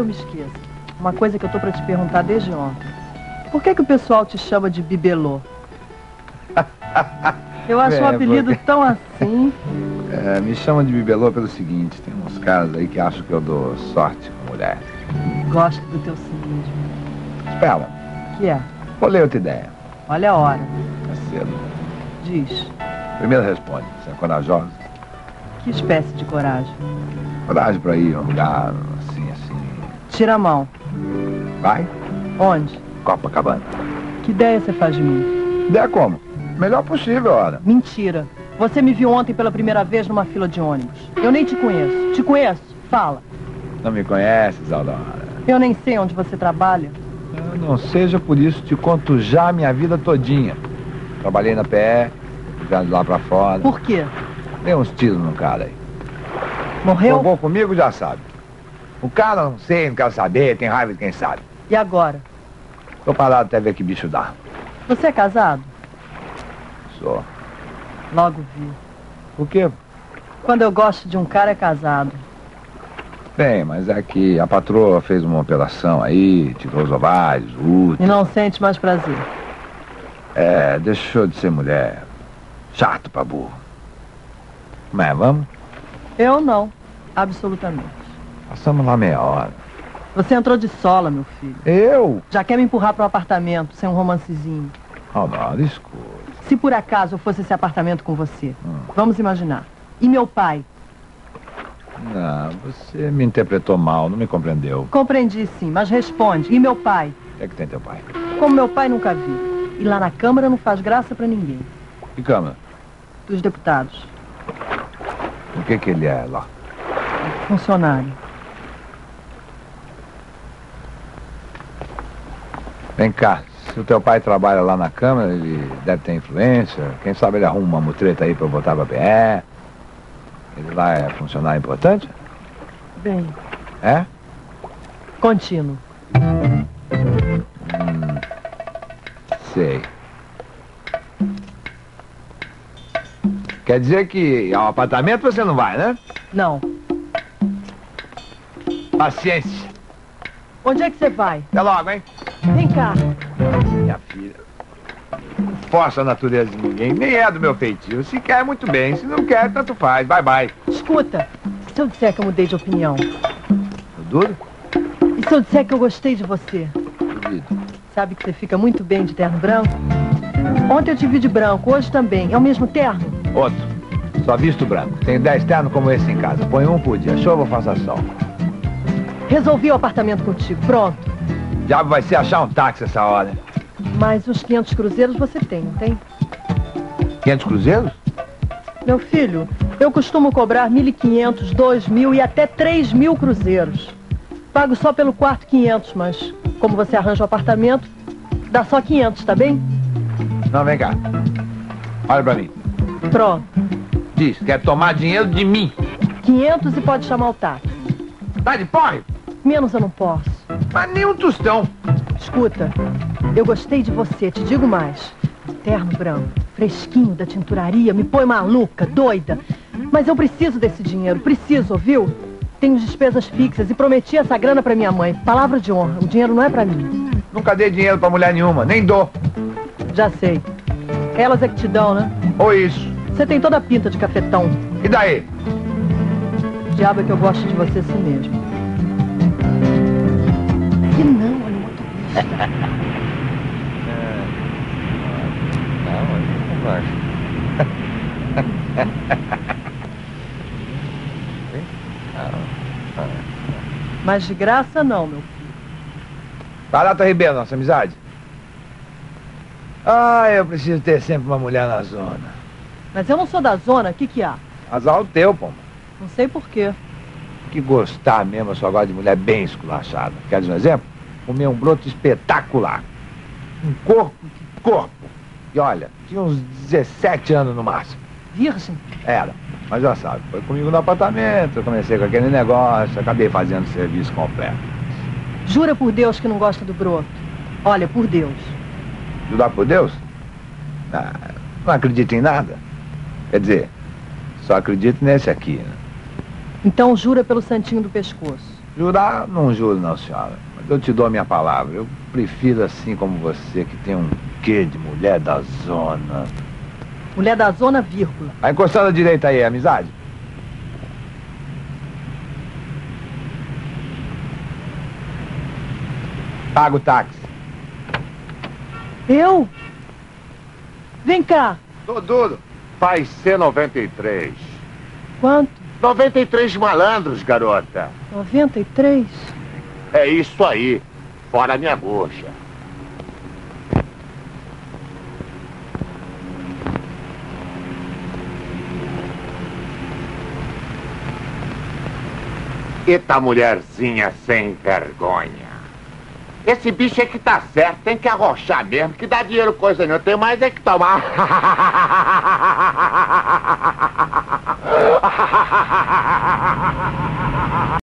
que eu me esqueça. Uma coisa que eu tô pra te perguntar desde ontem. Por que que o pessoal te chama de bibelô? Eu acho É, um apelido porque- tão assim. É, me chamam de bibelô pelo seguinte, tem uns caras aí que acham que eu dou sorte com mulher. Gosto do teu cinismo. Espera, Que é? vou ler outra ideia. Olha a hora. É cedo. Diz. Primeiro responde, você é corajosa? Que espécie de coragem? Coragem pra ir a um lugar assim, assim. Tira a mão. Vai, Onde? Copacabana. Que ideia você faz de mim? Ideia como? Melhor possível, ora. Mentira. Você me viu ontem pela primeira vez numa fila de ônibus. Eu nem te conheço. Te conheço? Fala. Não me conheces, Aldora. Eu nem sei onde você trabalha. Eu não seja por isso, te conto já a minha vida todinha. Trabalhei na PE, já de lá pra fora. Por quê? Dei uns tiros no cara aí. Morreu? Jogou comigo, já sabe. O cara não sei, não quero saber, tem raiva de quem sabe. E agora? Tô parado até ver que bicho dá. Você é casado? Sou. Logo vi. O quê? Quando eu gosto de um cara, é casado. Bem, mas é que a patroa fez uma operação aí, tirou os ovários, útero. E não sente mais prazer. É, deixou de ser mulher. Chato pra burro. Mas vamos? Eu não. Absolutamente. Passamos lá meia hora. Você entrou de sola, meu filho. Eu? Já quer me empurrar para um apartamento sem um romancezinho. Oh, não, escuta. Se por acaso eu fosse esse apartamento com você, Hum. vamos imaginar. E meu pai? Não, você me interpretou mal, não me compreendeu. Compreendi sim, mas responde. E meu pai? O que é que tem teu pai? Como meu pai nunca vi. E lá na Câmara não faz graça para ninguém. Que câmara? Dos deputados. O que que ele é lá? Funcionário. Vem cá, se o teu pai trabalha lá na Câmara, ele deve ter influência. Quem sabe ele arruma uma mutreta aí pra eu botar pra PE. Ele lá é funcionário importante? Bem, É? contínuo. Sei. Quer dizer que ao apartamento você não vai, né? Não. Paciência. Onde é que você vai? Até logo, hein? Vem cá. Minha filha. Não força a natureza de ninguém, nem é do meu feitio. Se quer, muito bem. Se não quer, tanto faz. Bye, bye. Escuta, se eu disser que eu mudei de opinião? Eu duro? E se eu disser que eu gostei de você? Duvido. Sabe que você fica muito bem de terno branco? Ontem eu te vi de branco, hoje também. É o mesmo terno? Outro. Só visto branco. Tenho dez ternos como esse em casa. Põe um por dia. Chova ou faça sol. Resolvi o apartamento contigo, pronto. Diabo vai ser achar um táxi essa hora. Mas uns 500 cruzeiros você tem, não tem? 500 cruzeiros? Meu filho, eu costumo cobrar 1.500, 2.000 e até 3.000 cruzeiros. Pago só pelo quarto 500, mas como você arranja o apartamento, dá só 500, tá bem? Não, vem cá. Olha pra mim. Pronto. Diz, quer tomar dinheiro de mim. 500 e pode chamar o táxi. Tá de porre? Menos eu não posso. Mas nem um tostão. Escuta, eu gostei de você, te digo mais. Terno branco, fresquinho da tinturaria, me põe maluca, doida. Mas eu preciso desse dinheiro, preciso, ouviu? Tenho despesas fixas e prometi essa grana pra minha mãe. Palavra de honra, o dinheiro não é pra mim. Nunca dei dinheiro pra mulher nenhuma, nem dou. Já sei. Elas é que te dão, né? Ou isso. Você tem toda a pinta de cafetão. E daí? Diabo é que eu gosto de você assim mesmo. E não, olha o motorista. Não, não vai. Mas de graça não, meu filho. Barata Ribeiro, nossa amizade. Ah, eu preciso ter sempre uma mulher na zona. Mas eu não sou da zona, o que que há? Azar o teu, pô. Não sei por quê. Que gostar mesmo, eu só gosto de mulher bem esculachada. Quer dizer um exemplo? Comer um broto espetacular. Um corpo, que corpo. E olha, tinha uns 17 anos no máximo. Virgem? Era. Mas já sabe, foi comigo no apartamento, eu comecei com aquele negócio, acabei fazendo o serviço completo. Jura por Deus que não gosta do broto. Olha, por Deus. Judar por Deus? Ah, não acredito em nada. Quer dizer, só acredito nesse aqui, né? Então jura pelo santinho do pescoço. Jurar, não juro não, senhora. Mas eu te dou a minha palavra. Eu prefiro assim como você, que tem um quê de mulher da zona. Mulher da zona, vírgula. A encostada direita aí, amizade? Paga o táxi. Eu? Vem cá. Tô duro. Faz C93. Quanto? 93 malandros, garota. 93? É isso aí. Fora minha bucha. Eita mulherzinha sem vergonha. Esse bicho é que tá certo, tem que arrochar mesmo, que dá dinheiro coisa não, tem mais é que tomar.